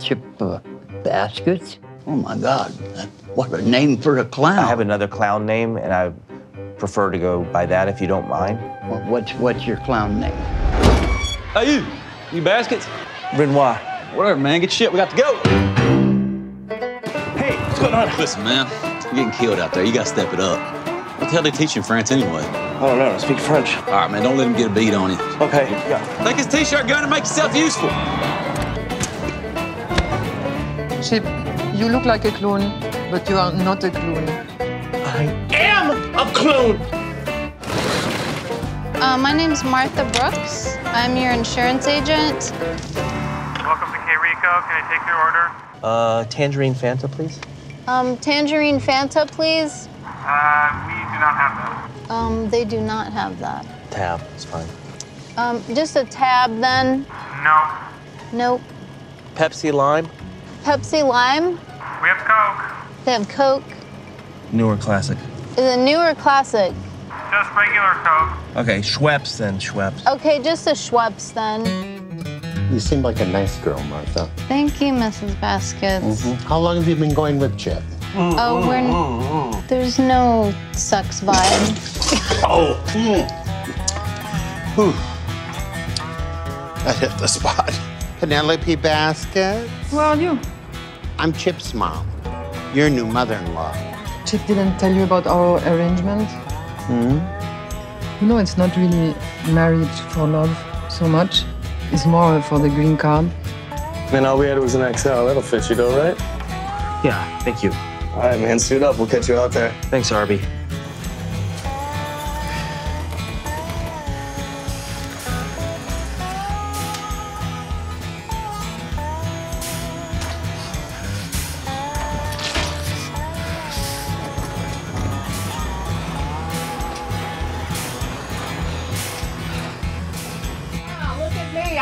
Chip uh, baskets. Oh my God, what a name for a clown. I have another clown name, and I prefer to go by that if you don't mind. What- What's what's your clown name? Hey, you. You baskets? Renoir. Whatever, man. Get shit. We got to go. Hey, what's going on? Listen, man, you're getting killed out there. You gotta step it up. What the hell they teach you in France anyway? I don't know. I speak French. All right, man, don't let him get a beat on you. Okay, yeah. Take his t-shirt gun and make yourself useful. Chip, you look like a cloon, but you are not a cloon. I am a cloon. Uh, my name's Martha Brooks. I'm your insurance agent. Welcome to K Rico. Can I take your order? Uh, tangerine Fanta, please. Um, Tangerine Fanta, please. Uh, we do not have that. Um, they do not have that. Tab. It's fine. Um, just a tab then. No. Nope. Pepsi Lime. Pepsi Lime. We have Coke. They have Coke. Newer classic. Is it new or classic? Just regular Coke. Okay, Schweppes then. Schweppes. Okay, just a Schweppes then. You seem like a nice girl, Martha. Thank you, Mrs. Baskets. Mm-hmm. How long have you been going with Chip? Oh, we're there's no sex vibe. Oh. Hmm. Whew. That hit the spot. Penelope Basket. Who are you? I'm Chip's mom, your new mother-in-law. Chip didn't tell you about our arrangement. Hmm? You know, it's not really marriage for love so much. It's more for the green card. Man, all we had was an XL. That'll fit you though, right? Yeah, thank you. All right, man, suit up. We'll catch you out there. Thanks, Arby.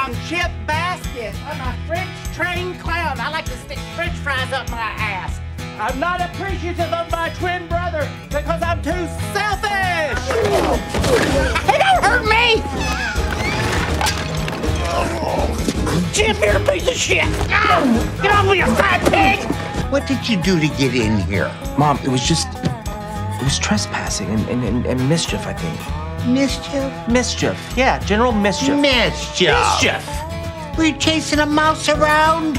I'm Chip Basket. I'm a French trained clown. I like to stick French fries up my ass. I'm not appreciative of my twin brother because I'm too selfish. Hey, don't hurt me! Chip, you're a piece of shit. Get off me, you fat pig! What did you do to get in here? Mom, it was just. It was trespassing and, and, and mischief, I think. Mischief? Mischief. Yeah, general mischief. Mischief. Mischief. Were you chasing a mouse around?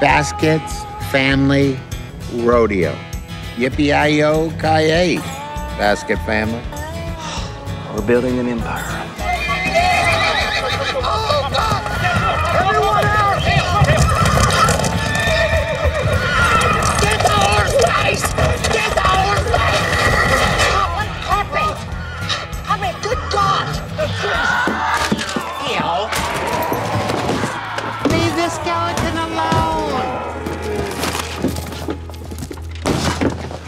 Baskets, family, rodeo. Yippee-yi-yo, ki Basket family. We're building an empire.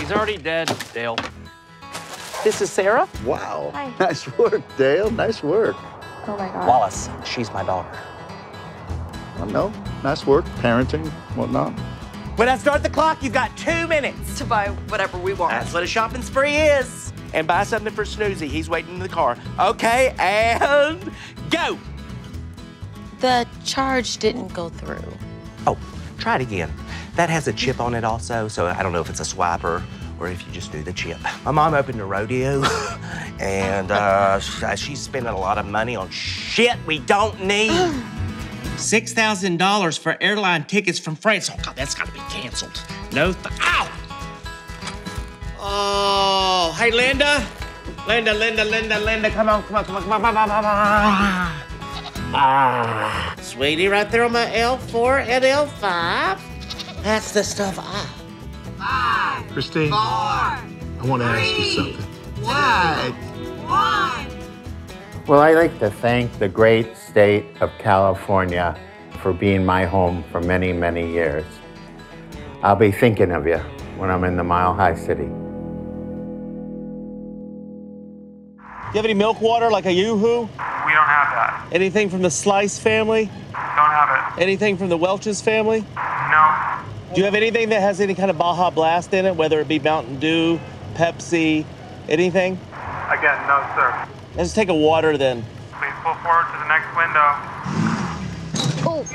He's already dead, Dale. This is Sarah. Wow. Hi. Nice work, Dale. Nice work. Oh my God. Wallace. She's my daughter. I know. Nice work. Parenting, whatnot. When I start the clock, you've got two minutes. To buy whatever we want. That's what a shopping spree is. And buy something for Snoozy. He's waiting in the car. Okay, and go. The charge didn't go through. Oh, try it again. That has a chip on it also, so I don't know if it's a swiper or if you just do the chip. My mom opened a rodeo, and uh, she's spending a lot of money on shit we don't need. $6,000 for airline tickets from France. Oh, God, that's got to be canceled. No, th- ow! Oh, hey, Linda. Linda, Linda, Linda, Linda, come on, come on, come on, come on, come on, come on, come on. Ah, sweetie, right there on my L4 and L5. That's the stuff I. Christine, I want to ask you something. Well, I'd like to thank the great state of California for being my home for many, many years. I'll be thinking of you when I'm in the Mile High City. Do you have any milk water like a Yoo-Hoo? We don't have that. Anything from the Slice family? Don't have it. Anything from the Welch's family? Do you have anything that has any kind of Baja Blast in it, whether it be Mountain Dew, Pepsi, anything? Again, no, sir. Let's take a water then. Please pull forward to the next window. Oh.